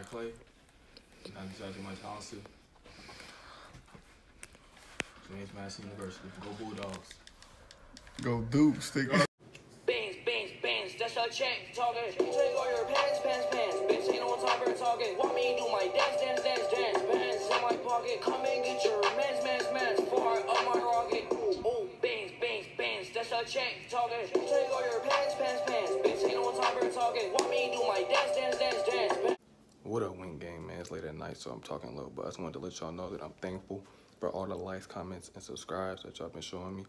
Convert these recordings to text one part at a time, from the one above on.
Ryan Clay. I'm judging my talents too. James Madison University. Go Bulldogs. Go Duke, stick. Bands, bands, bands, that's our check talking. Take all your pants, pants, pants. Bitch, ain't on top of talking. Want me to do my dance, dance, dance, dance. Pants in my pocket. Come and get your mans, mans, mans. Far up my rocket. Oh, bands, bands, bands, that's our check talking. Take all your pants, pants, pants. Bitch, ain't on top of talking. Want me to do my dance, dance, dance, Night, so I'm talking low, but I just wanted to let y'all know that I'm thankful for all the likes, comments, and subscribes that y'all been showing me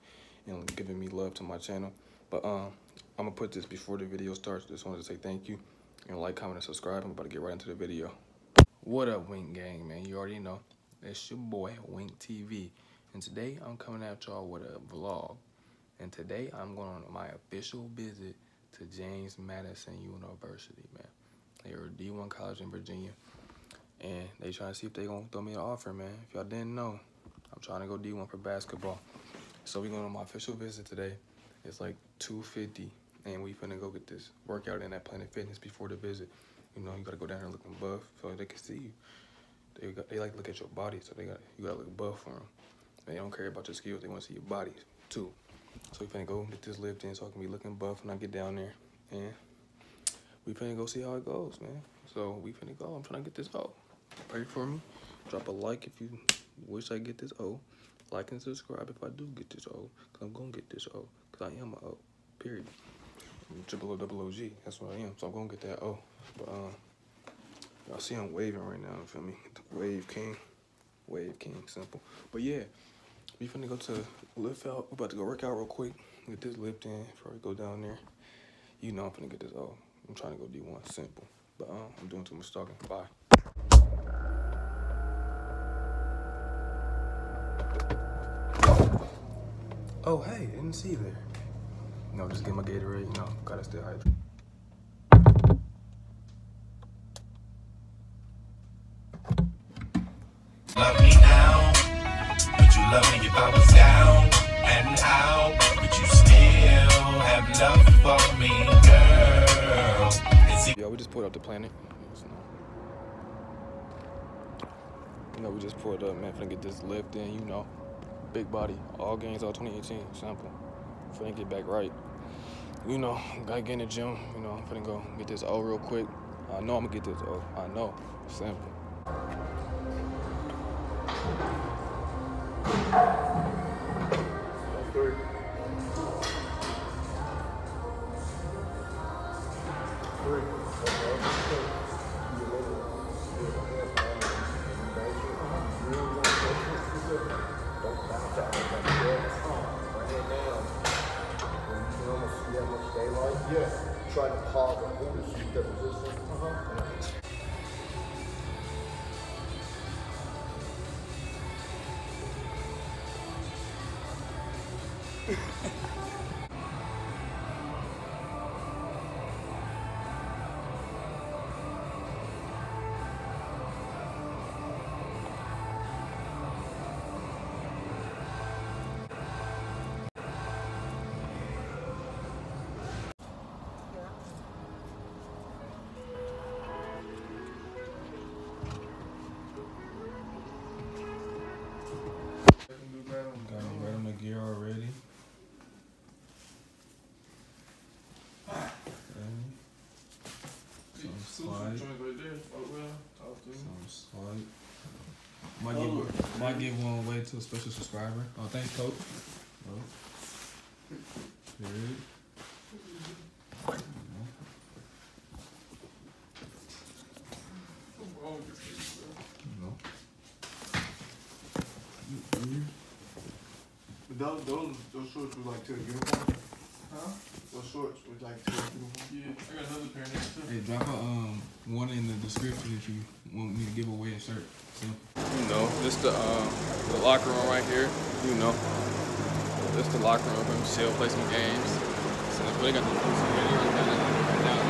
and giving me love to my channel. But um, I'm gonna put this before the video starts. Just wanted to say thank you and like, comment, and subscribe. I'm about to get right into the video. What up, Wink Gang, man? You already know. It's your boy, Wink TV. And today I'm coming at y'all with a vlog. And today I'm going on my official visit to James Madison University, man. They are a D1 college in Virginia. And they trying to see if they gonna throw me an offer, man. If y'all didn't know, I'm trying to go D1 for basketball. So we going on my official visit today. It's like 250 and we finna go get this workout in at Planet Fitness before the visit. You know, you gotta go down there looking buff so they can see you. They got, they like to look at your body, so they got you gotta look buff for them. They don't care about your skills; they want to see your body too. So we finna go get this lift in so I can be looking buff when I get down there, and we finna go see how it goes, man. So we finna go. I'm trying to get this O. Pray for me. Drop a like if you wish I get this O. Like and subscribe if I do get this O, cause I'm gonna get this O, cause I am a O. Period. Triple O double OG. That's what I am. So I'm gonna get that O. But um, y'all see I'm waving right now. You feel me? Wave king, wave king, simple. But yeah, we finna go to lift out. We're about to go work out real quick. Get this lift in before we go down there. You know I'm finna get this O. I'm trying to go D1, simple. But um, I'm doing too much talking. Bye. Oh, hey, didn't see you there. You know, just get my Gatorade, you know, gotta stay hydrated. love me now? Would you love me if I was down and out? Would you still have love for me, girl? Yeah, we just pulled up the planet. You know, we just pulled up, man, finna get this lift in, you know. Big body, all games, all 2018, simple. Finna get back right. You know, gotta get in the gym, you know, I'm finna go get this O real quick. I know I'm gonna get this O, I know, simple. Yeah, try to and hold it so you get resistance. Uh-huh. Might give, might give one away to a special subscriber. Oh, thanks, Coach. Oh. Period. You know. Those, those, those shorts were like to the uniform? Huh? Those shorts were like to the uniform? Yeah, I got another pair next too. Hey, drop a um one in the description if you want me to give away a shirt. So. You know, this the um the locker room right here. You know, this the locker room for him to chill, play some games. So they got the videos down there right though.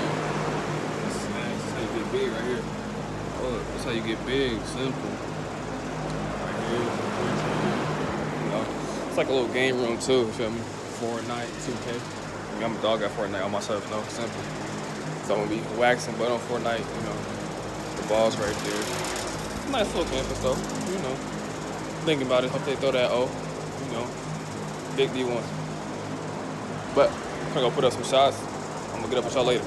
This is. How you get big right here. Oh, that's how you get big. Simple. Right here. You know, it's like a little game room too. You feel me? Fortnite, 2K. I mean, I'm a dog at Fortnite on myself. No, simple. So I'm gonna be waxing, but on Fortnite, you know, ball's right there. Nice little campus though, you know. Thinking about it, hope they throw that O. You know, big D1. But I'm gonna go put up some shots. I'm gonna get up with y'all later.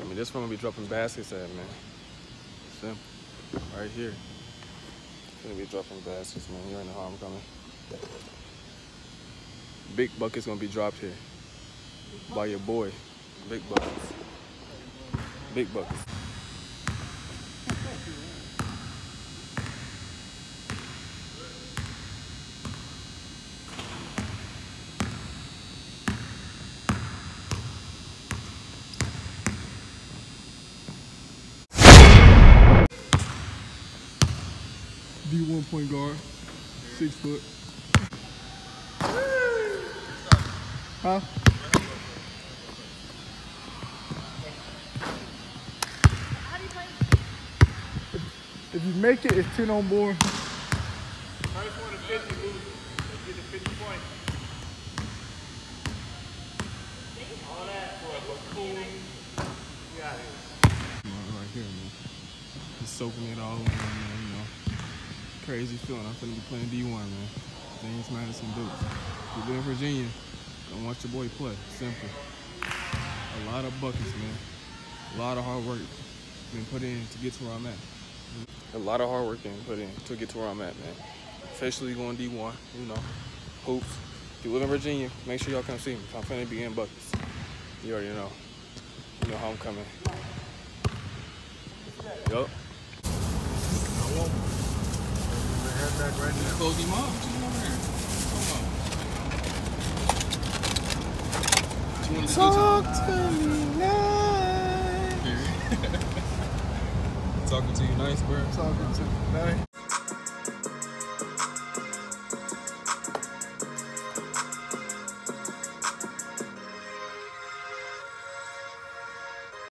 I mean, this one gonna be dropping baskets at, man. Simple. Right here. Gonna be dropping baskets, man. You already know how I'm coming. Big buckets gonna be dropped here by your boy. Big buckets. Big buckets. D1 point guard, six foot. Huh? If, you make it, it's 10 on board. First one to 50 Crazy feeling. I'm finna be playing D1, man. James Madison Dukes. If you live in Virginia, don't watch your boy play. Simple. A lot of buckets, man. A lot of hard work been put in to get to where I'm at. A lot of hard work been put in to get to where I'm at, man. Officially going D1, you know. Hoops. If you live in Virginia, make sure y'all come see me. I'm finna be getting buckets. You already know. You know how I'm coming. Yup. Close him up. You over there? What you want to Talk to me nice. Talking to you nice, bro. Talking to tonight.